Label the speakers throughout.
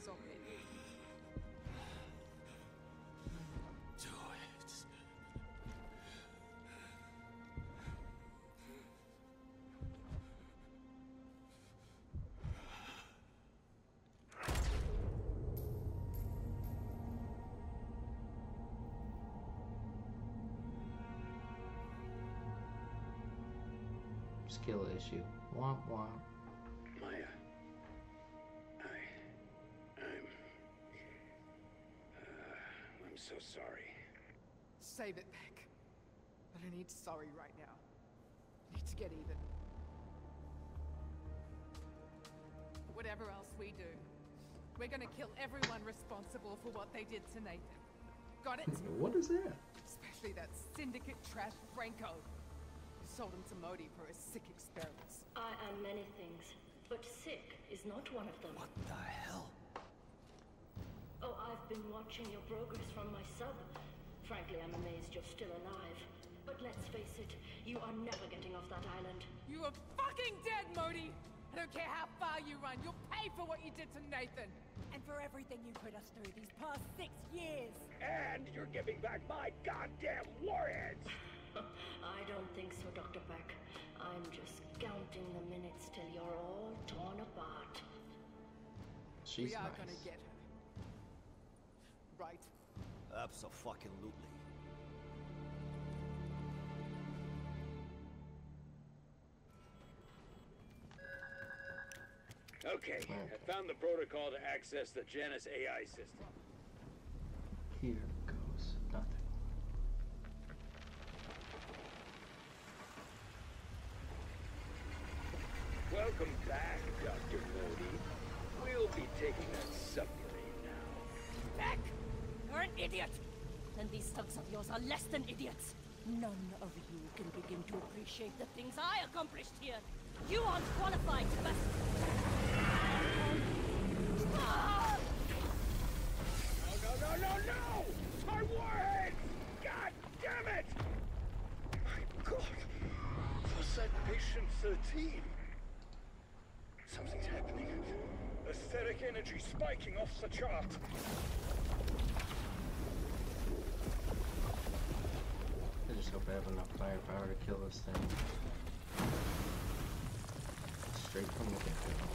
Speaker 1: pieces it. Do
Speaker 2: it. Skill issue. Womp womp. So sorry.
Speaker 3: Save it, Peck. I don't need sorry right now. I need to get even. Whatever else we do, we're gonna kill everyone responsible for what they did to Nathan. Got it?
Speaker 1: What is that?
Speaker 3: Especially that syndicate trash Franco. who Sold him to Modi for his sick experiments.
Speaker 4: I am many things, but sick is not one of them.
Speaker 5: What the hell?
Speaker 4: I've been watching your progress from my sub. Frankly, I'm amazed you're still alive. But let's face it, you are never getting off that island.
Speaker 3: You are fucking dead, Modi! I don't care how far you run, you'll pay for what you did to Nathan!
Speaker 6: And for everything you put us through these past six years.
Speaker 2: And you're giving back my goddamn warheads!
Speaker 4: I don't think so, Dr. Peck. I'm just counting the minutes till you're all torn apart.
Speaker 1: She's
Speaker 3: we are
Speaker 1: nice.
Speaker 3: gonna get her. Right?
Speaker 5: Absolutely.
Speaker 2: Okay, I found the protocol to access the Janus AI system.
Speaker 1: Here goes nothing.
Speaker 2: Welcome back, Dr.
Speaker 6: idiot! And these thugs of yours are less than idiots. None of you can begin to appreciate the things I accomplished here. You aren't qualified to best.
Speaker 2: No, no, no, no, no! Our warheads! God damn it! My God! Foresight Patient 13. Something's happening. Aetheric energy spiking off the chart.
Speaker 1: I have enough firepower to kill this thing. Straight from the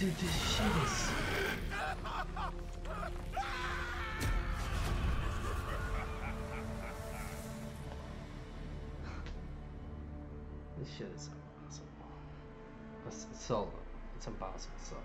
Speaker 1: Dude, this shit is... This shit is impossible. It's solo. It's impossible solo.